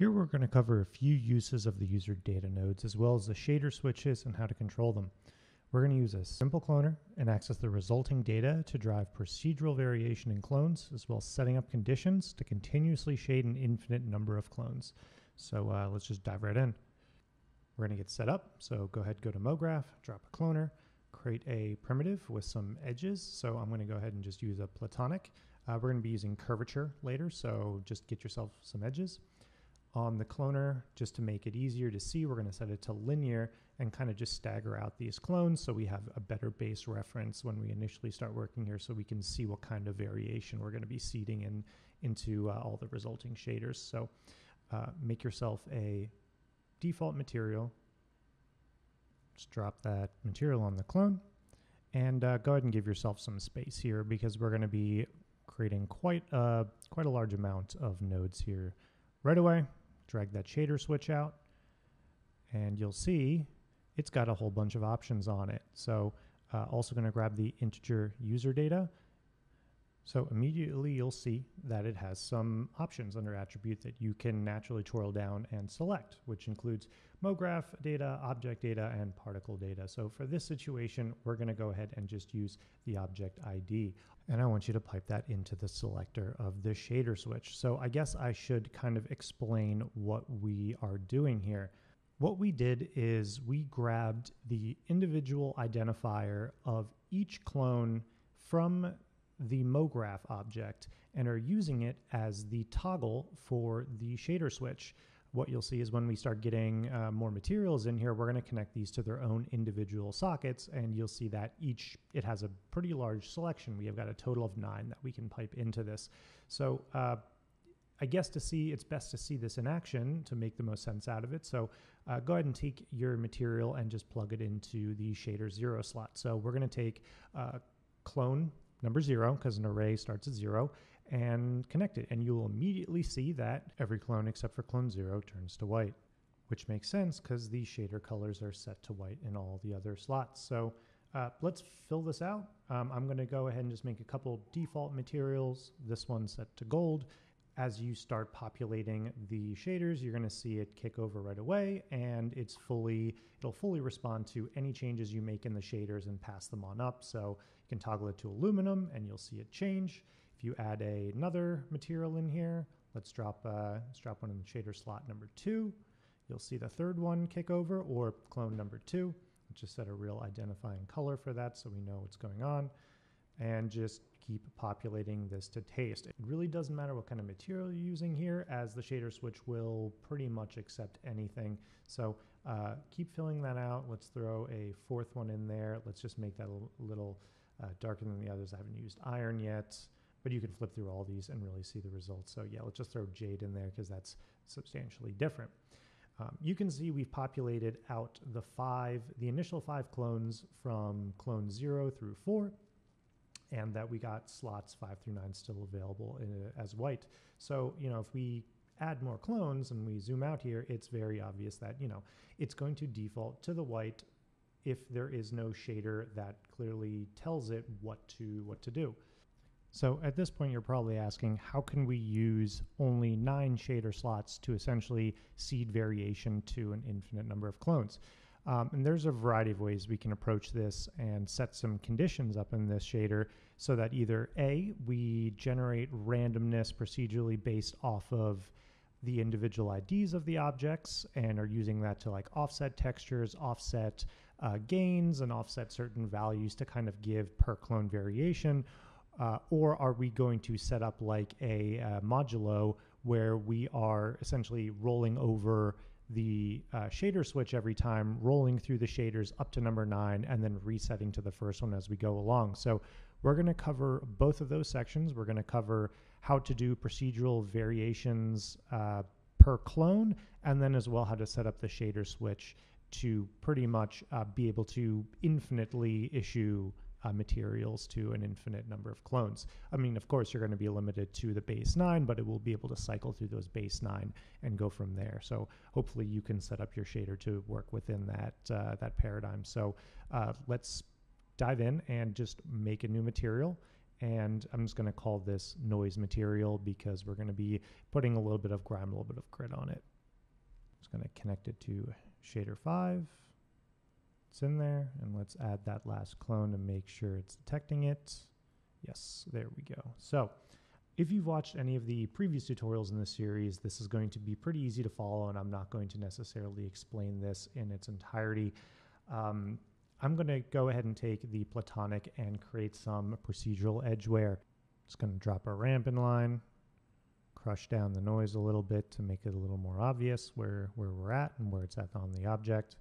Here we're going to cover a few uses of the user data nodes as well as the shader switches and how to control them. We're going to use a simple cloner and access the resulting data to drive procedural variation in clones as well as setting up conditions to continuously shade an infinite number of clones. So uh, let's just dive right in. We're going to get set up. So go ahead, go to MoGraph, drop a cloner, create a primitive with some edges. So I'm going to go ahead and just use a platonic. Uh, we're going to be using curvature later, so just get yourself some edges. On the cloner, just to make it easier to see, we're going to set it to linear and kind of just stagger out these clones so we have a better base reference when we initially start working here so we can see what kind of variation we're going to be seeding in into uh, all the resulting shaders. So uh, make yourself a default material. Just drop that material on the clone and uh, go ahead and give yourself some space here because we're going to be creating quite a, quite a large amount of nodes here right away drag that shader switch out, and you'll see it's got a whole bunch of options on it. So uh, also going to grab the integer user data. So immediately you'll see that it has some options under attribute that you can naturally twirl down and select, which includes MoGraph data, object data, and particle data. So for this situation, we're going to go ahead and just use the object ID. And I want you to pipe that into the selector of the shader switch. So I guess I should kind of explain what we are doing here. What we did is we grabbed the individual identifier of each clone from the MoGraph object and are using it as the toggle for the shader switch. What you'll see is when we start getting uh, more materials in here, we're going to connect these to their own individual sockets, and you'll see that each, it has a pretty large selection. We have got a total of nine that we can pipe into this. So uh, I guess to see, it's best to see this in action to make the most sense out of it. So uh, go ahead and take your material and just plug it into the shader zero slot. So we're going to take uh, clone number zero, because an array starts at zero, and connect it. And you will immediately see that every clone except for clone zero turns to white, which makes sense because the shader colors are set to white in all the other slots. So uh, let's fill this out. Um, I'm going to go ahead and just make a couple default materials. This one's set to gold. As you start populating the shaders, you're going to see it kick over right away and it's fully, it'll fully respond to any changes you make in the shaders and pass them on up. So can toggle it to aluminum and you'll see it change. If you add a, another material in here, let's drop, uh, let's drop one in the shader slot number two. You'll see the third one kick over or clone number two. Let's just set a real identifying color for that so we know what's going on. And just keep populating this to taste. It really doesn't matter what kind of material you're using here as the shader switch will pretty much accept anything. So uh, keep filling that out. Let's throw a fourth one in there. Let's just make that a little uh, darker than the others. I haven't used iron yet, but you can flip through all these and really see the results. So yeah, let's just throw jade in there because that's substantially different. Um, you can see we've populated out the five, the initial five clones from clone zero through four, and that we got slots five through nine still available in, uh, as white. So, you know, if we add more clones and we zoom out here, it's very obvious that, you know, it's going to default to the white if there is no shader that clearly tells it what to what to do. So at this point, you're probably asking, how can we use only nine shader slots to essentially seed variation to an infinite number of clones? Um, and there's a variety of ways we can approach this and set some conditions up in this shader so that either A, we generate randomness procedurally based off of the individual IDs of the objects and are using that to like offset textures, offset uh, gains, and offset certain values to kind of give per clone variation? Uh, or are we going to set up like a uh, modulo where we are essentially rolling over the uh, shader switch every time, rolling through the shaders up to number nine, and then resetting to the first one as we go along. So we're going to cover both of those sections. We're going to cover how to do procedural variations uh, per clone, and then as well how to set up the shader switch to pretty much uh, be able to infinitely issue uh, materials to an infinite number of clones. I mean, of course, you're going to be limited to the base nine, but it will be able to cycle through those base nine and go from there. So hopefully, you can set up your shader to work within that uh, that paradigm. So uh, let's dive in and just make a new material and I'm just going to call this noise material because we're going to be putting a little bit of grime, a little bit of grit on it. Just going to connect it to shader 5. It's in there, and let's add that last clone to make sure it's detecting it. Yes, there we go. So if you've watched any of the previous tutorials in this series, this is going to be pretty easy to follow, and I'm not going to necessarily explain this in its entirety. Um, I'm going to go ahead and take the platonic and create some procedural edge wear. Just going to drop a ramp in line, crush down the noise a little bit to make it a little more obvious where, where we're at and where it's at on the object.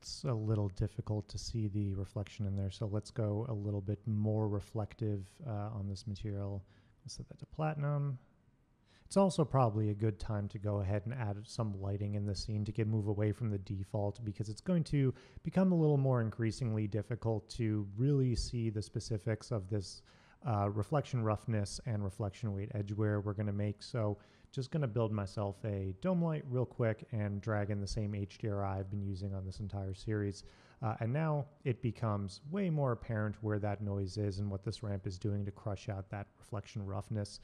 It's a little difficult to see the reflection in there, so let's go a little bit more reflective uh, on this material. Let's set that to platinum. It's also probably a good time to go ahead and add some lighting in the scene to get move away from the default because it's going to become a little more increasingly difficult to really see the specifics of this uh, reflection roughness and reflection weight edge wear we're going to make. So just going to build myself a dome light real quick and drag in the same HDRI I've been using on this entire series. Uh, and now it becomes way more apparent where that noise is and what this ramp is doing to crush out that reflection roughness.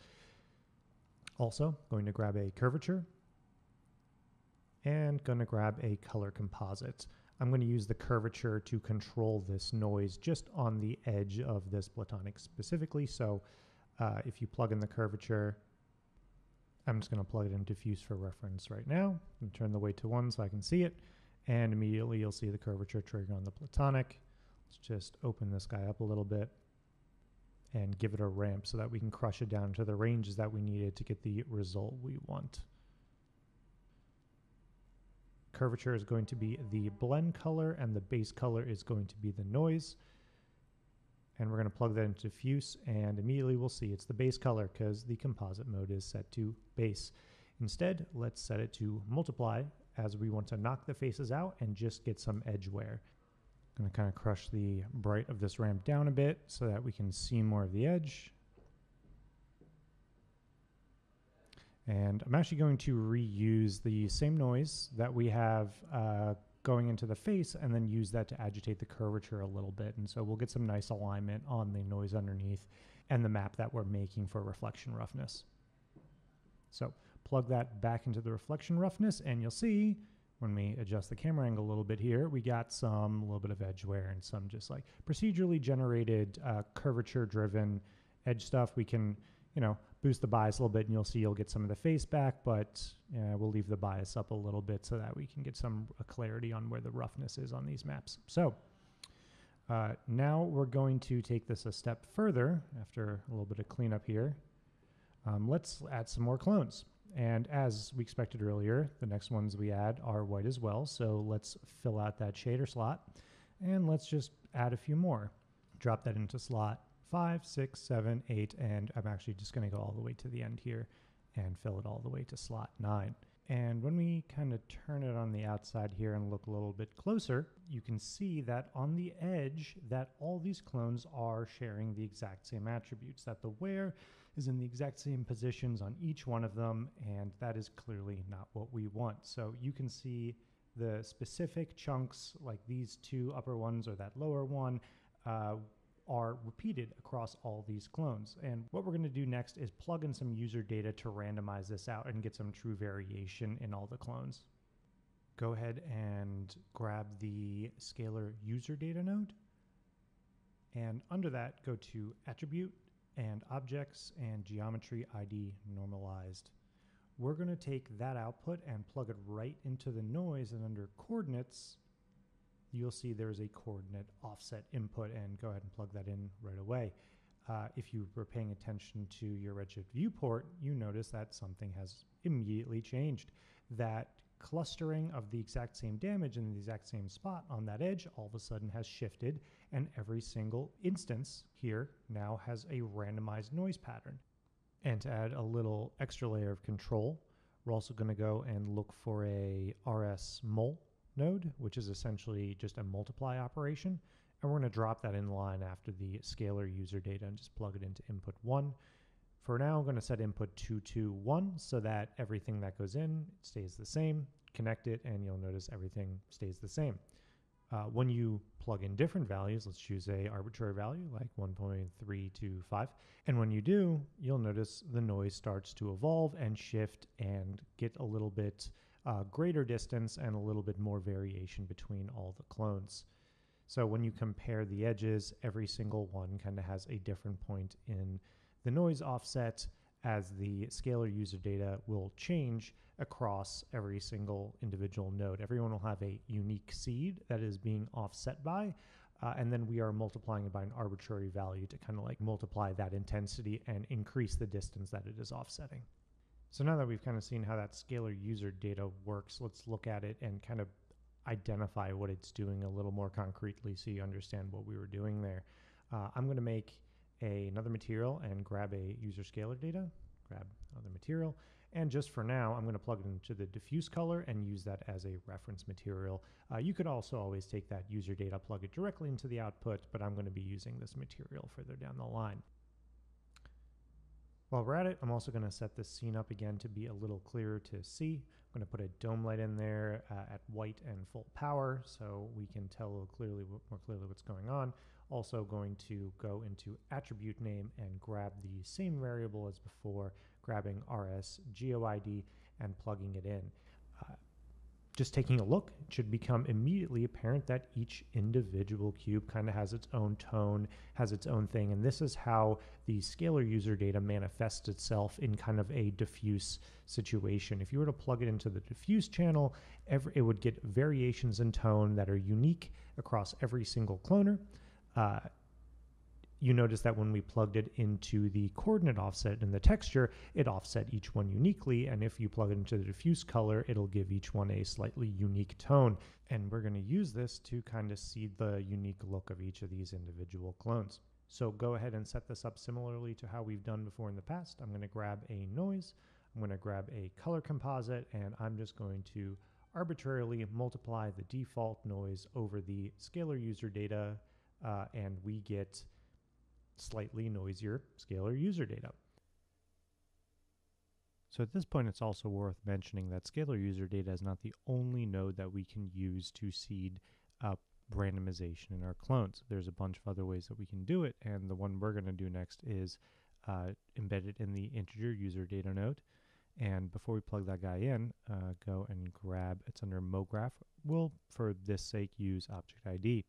Also, going to grab a curvature and going to grab a color composite. I'm going to use the curvature to control this noise just on the edge of this platonic specifically. So uh, if you plug in the curvature, I'm just going to plug it in diffuse for reference right now and turn the weight to one so I can see it. And immediately you'll see the curvature trigger on the platonic. Let's just open this guy up a little bit and give it a ramp so that we can crush it down to the ranges that we needed to get the result we want. Curvature is going to be the blend color and the base color is going to be the noise. And we're going to plug that into diffuse and immediately we'll see it's the base color because the composite mode is set to base. Instead, let's set it to multiply as we want to knock the faces out and just get some edge wear. I'm going to kind of crush the bright of this ramp down a bit so that we can see more of the edge. And I'm actually going to reuse the same noise that we have uh, going into the face and then use that to agitate the curvature a little bit. And so we'll get some nice alignment on the noise underneath and the map that we're making for reflection roughness. So plug that back into the reflection roughness and you'll see when we adjust the camera angle a little bit here, we got some little bit of edge wear and some just like procedurally generated uh, curvature driven edge stuff. We can, you know, boost the bias a little bit and you'll see you'll get some of the face back, but uh, we'll leave the bias up a little bit so that we can get some clarity on where the roughness is on these maps. So uh, now we're going to take this a step further after a little bit of cleanup here. Um, let's add some more clones. And as we expected earlier, the next ones we add are white as well. So let's fill out that shader slot and let's just add a few more. Drop that into slot five, six, seven, eight, and I'm actually just going to go all the way to the end here and fill it all the way to slot nine. And when we kind of turn it on the outside here and look a little bit closer, you can see that on the edge that all these clones are sharing the exact same attributes, that the wear is in the exact same positions on each one of them, and that is clearly not what we want. So you can see the specific chunks, like these two upper ones or that lower one, uh, are repeated across all these clones. And what we're going to do next is plug in some user data to randomize this out and get some true variation in all the clones. Go ahead and grab the scalar user data node. And under that, go to attribute and objects and geometry ID normalized. We're going to take that output and plug it right into the noise and under coordinates, you'll see there's a coordinate offset input and go ahead and plug that in right away. Uh, if you were paying attention to your Redshift viewport, you notice that something has immediately changed. That clustering of the exact same damage in the exact same spot on that edge all of a sudden has shifted, and every single instance here now has a randomized noise pattern. And to add a little extra layer of control, we're also going to go and look for a RS mul node, which is essentially just a multiply operation. And we're going to drop that in line after the scalar user data and just plug it into input 1. For now, I'm going to set input 221 so that everything that goes in stays the same. Connect it, and you'll notice everything stays the same. Uh, when you plug in different values, let's choose a arbitrary value like 1.325. And when you do, you'll notice the noise starts to evolve and shift and get a little bit uh, greater distance and a little bit more variation between all the clones. So when you compare the edges, every single one kind of has a different point in the noise offset as the scalar user data will change across every single individual node. Everyone will have a unique seed that is being offset by, uh, and then we are multiplying it by an arbitrary value to kind of like multiply that intensity and increase the distance that it is offsetting. So now that we've kind of seen how that scalar user data works, let's look at it and kind of identify what it's doing a little more concretely so you understand what we were doing there. Uh, I'm going to make a, another material and grab a user scalar data, grab other material, and just for now, I'm going to plug it into the diffuse color and use that as a reference material. Uh, you could also always take that user data, plug it directly into the output, but I'm going to be using this material further down the line. While we're at it, I'm also going to set this scene up again to be a little clearer to see. I'm going to put a dome light in there uh, at white and full power so we can tell clearly more clearly what's going on. Also going to go into attribute name and grab the same variable as before, grabbing rs GeoID and plugging it in. Just taking a look, it should become immediately apparent that each individual cube kind of has its own tone, has its own thing. And this is how the scalar user data manifests itself in kind of a diffuse situation. If you were to plug it into the diffuse channel, every, it would get variations in tone that are unique across every single cloner. Uh, you notice that when we plugged it into the coordinate offset in the texture, it offset each one uniquely. And if you plug it into the diffuse color, it'll give each one a slightly unique tone. And we're going to use this to kind of see the unique look of each of these individual clones. So go ahead and set this up similarly to how we've done before in the past. I'm going to grab a noise, I'm going to grab a color composite, and I'm just going to arbitrarily multiply the default noise over the scalar user data, uh, and we get slightly noisier scalar user data. So at this point, it's also worth mentioning that scalar user data is not the only node that we can use to seed up randomization in our clones. There's a bunch of other ways that we can do it, and the one we're going to do next is uh, embedded in the integer user data node. And before we plug that guy in, uh, go and grab, it's under MoGraph. We'll, for this sake, use object ID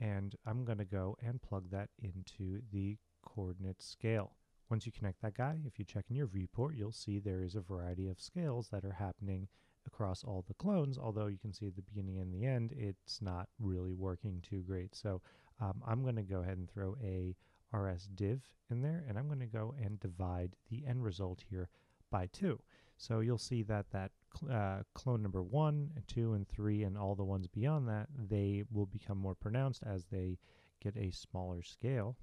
and I'm going to go and plug that into the coordinate scale. Once you connect that guy, if you check in your viewport, you'll see there is a variety of scales that are happening across all the clones, although you can see at the beginning and the end, it's not really working too great. So um, I'm going to go ahead and throw a rs div in there, and I'm going to go and divide the end result here by 2. So you'll see that that uh, clone number one and two and three and all the ones beyond that, they will become more pronounced as they get a smaller scale.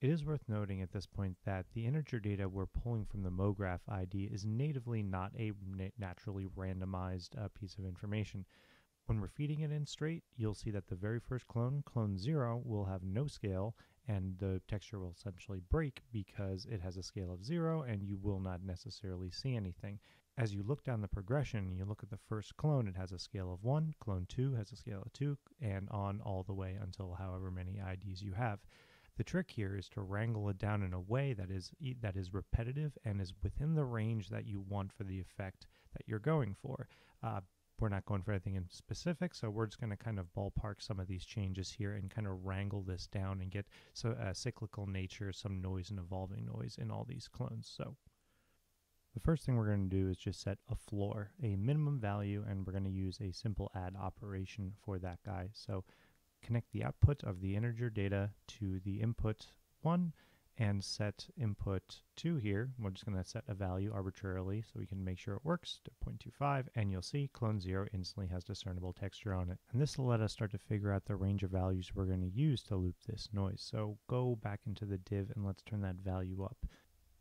It is worth noting at this point that the integer data we're pulling from the MoGraph ID is natively not a naturally randomized uh, piece of information. When we're feeding it in straight, you'll see that the very first clone, clone 0, will have no scale, and the texture will essentially break because it has a scale of 0, and you will not necessarily see anything. As you look down the progression, you look at the first clone, it has a scale of 1, clone 2 has a scale of 2, and on all the way until however many IDs you have. The trick here is to wrangle it down in a way that is that is repetitive and is within the range that you want for the effect that you're going for. Uh, we're not going for anything in specific, so we're just going to kind of ballpark some of these changes here and kind of wrangle this down and get so uh, cyclical nature, some noise and evolving noise in all these clones. So the first thing we're going to do is just set a floor, a minimum value, and we're going to use a simple add operation for that guy. So connect the output of the integer data to the input 1 and set input 2 here. We're just going to set a value arbitrarily so we can make sure it works to 0.25 and you'll see clone 0 instantly has discernible texture on it. And this will let us start to figure out the range of values we're going to use to loop this noise. So go back into the div and let's turn that value up.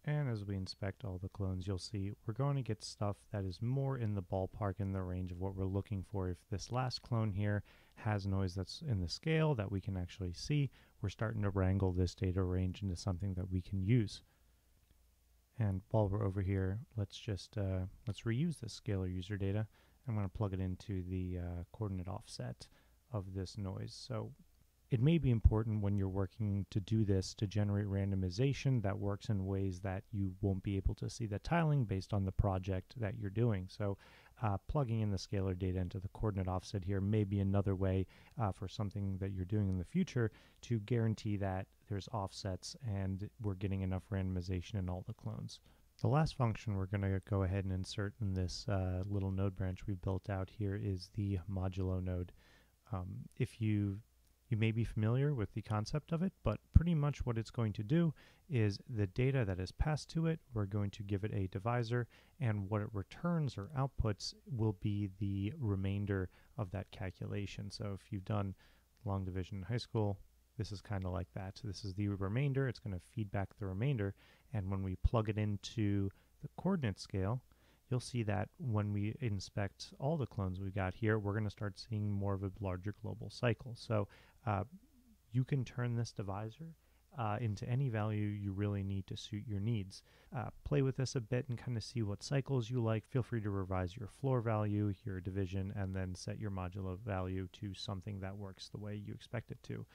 And as we inspect all the clones, you'll see we're going to get stuff that is more in the ballpark in the range of what we're looking for. If this last clone here has noise that's in the scale that we can actually see, we're starting to wrangle this data range into something that we can use. And while we're over here, let's just uh, let's reuse this scalar user data. I'm going to plug it into the uh, coordinate offset of this noise. So it may be important when you're working to do this to generate randomization that works in ways that you won't be able to see the tiling based on the project that you're doing. So uh, plugging in the scalar data into the coordinate offset here may be another way uh, for something that you're doing in the future to guarantee that there's offsets and we're getting enough randomization in all the clones. The last function we're going to go ahead and insert in this uh, little node branch we built out here is the modulo node. Um, if you you may be familiar with the concept of it, but pretty much what it's going to do is the data that is passed to it, we're going to give it a divisor, and what it returns or outputs will be the remainder of that calculation. So if you've done long division in high school, this is kind of like that. So this is the remainder, it's going to feed back the remainder, and when we plug it into the coordinate scale, you'll see that when we inspect all the clones we've got here, we're going to start seeing more of a larger global cycle. So uh, you can turn this divisor uh, into any value you really need to suit your needs. Uh, play with this a bit and kind of see what cycles you like. Feel free to revise your floor value, your division, and then set your modulo value to something that works the way you expect it to.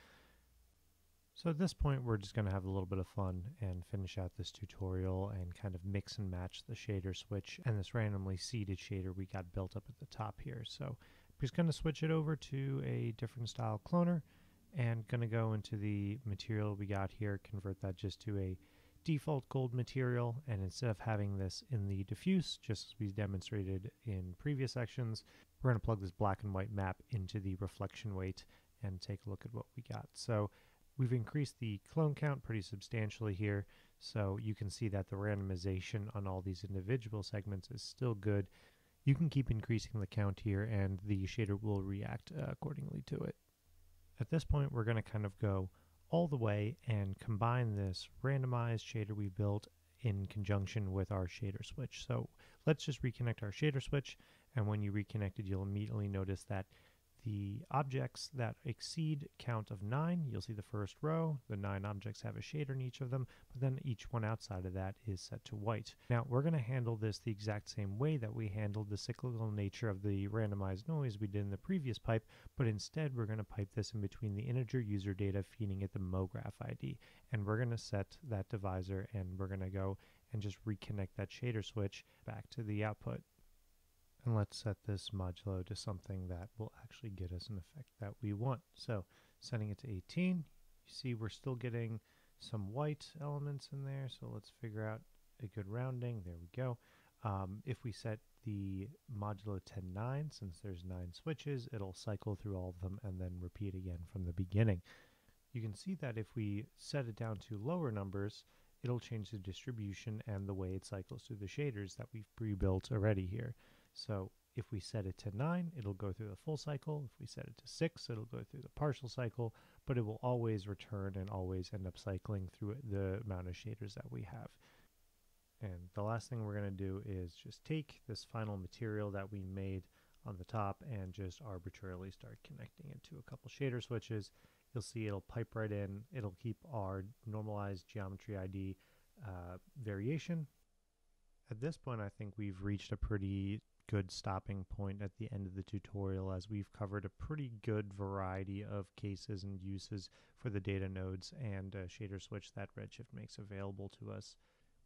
So at this point, we're just going to have a little bit of fun and finish out this tutorial and kind of mix and match the shader switch and this randomly seeded shader we got built up at the top here. So Just going to switch it over to a different style cloner and going to go into the material we got here, convert that just to a default gold material. And instead of having this in the diffuse just as we demonstrated in previous sections we're going to plug this black and white map into the reflection weight and take a look at what we got. So We've increased the clone count pretty substantially here, so you can see that the randomization on all these individual segments is still good. You can keep increasing the count here and the shader will react uh, accordingly to it. At this point, we're going to kind of go all the way and combine this randomized shader we built in conjunction with our shader switch. So let's just reconnect our shader switch, and when you reconnect it, you'll immediately notice that the objects that exceed count of nine, you'll see the first row, the nine objects have a shader in each of them, but then each one outside of that is set to white. Now we're going to handle this the exact same way that we handled the cyclical nature of the randomized noise we did in the previous pipe, but instead we're going to pipe this in between the integer user data feeding it the MoGraph ID. And we're going to set that divisor and we're going to go and just reconnect that shader switch back to the output. And let's set this modulo to something that will actually get us an effect that we want. So setting it to 18, you see we're still getting some white elements in there. So let's figure out a good rounding. There we go. Um, if we set the modulo 10.9, since there's nine switches, it'll cycle through all of them and then repeat again from the beginning. You can see that if we set it down to lower numbers, it'll change the distribution and the way it cycles through the shaders that we've pre-built already here. So if we set it to 9, it'll go through the full cycle. If we set it to 6, it'll go through the partial cycle, but it will always return and always end up cycling through the amount of shaders that we have. And the last thing we're going to do is just take this final material that we made on the top and just arbitrarily start connecting it to a couple shader switches. You'll see it'll pipe right in. It'll keep our normalized geometry ID uh, variation. At this point, I think we've reached a pretty good stopping point at the end of the tutorial as we've covered a pretty good variety of cases and uses for the data nodes and uh, shader switch that Redshift makes available to us.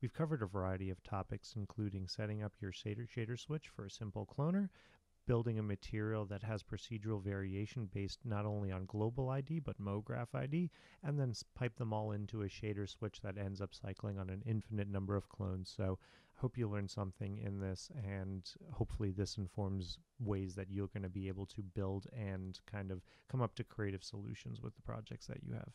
We've covered a variety of topics including setting up your shader, shader switch for a simple cloner, building a material that has procedural variation based not only on global ID but MoGraph ID, and then pipe them all into a shader switch that ends up cycling on an infinite number of clones. So hope you learned something in this, and hopefully, this informs ways that you're going to be able to build and kind of come up to creative solutions with the projects that you have.